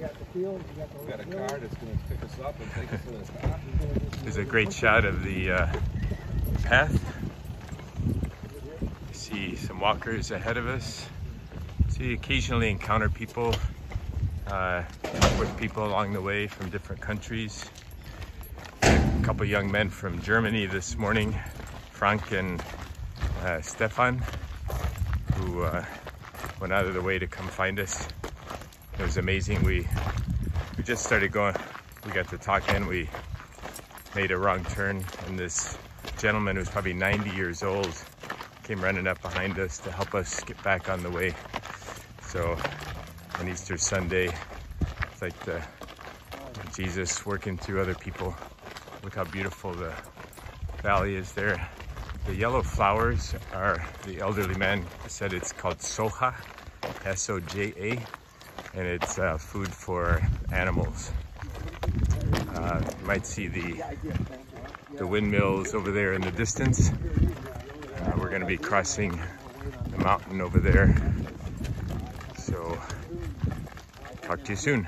got a car that's going to pick us up and take us to the stop. There's a great shot of the uh, path. You see some walkers ahead of us. See, occasionally encounter people, uh, with people along the way from different countries. A couple young men from Germany this morning, Frank and uh, Stefan, who uh, went out of the way to come find us. It was amazing. We we just started going. We got to talking. We made a wrong turn, and this gentleman who's probably 90 years old came running up behind us to help us get back on the way. So on Easter Sunday, it's like the Jesus working through other people. Look how beautiful the valley is there. The yellow flowers are, the elderly man said it's called soja, S-O-J-A, and it's uh, food for animals. Uh, you might see the, the windmills over there in the distance. Uh, we're gonna be crossing the mountain over there. So, talk to you soon.